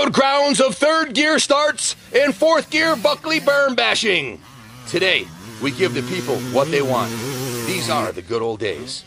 hallowed grounds of third gear starts and fourth gear Buckley berm bashing. Today, we give the people what they want. These are the good old days.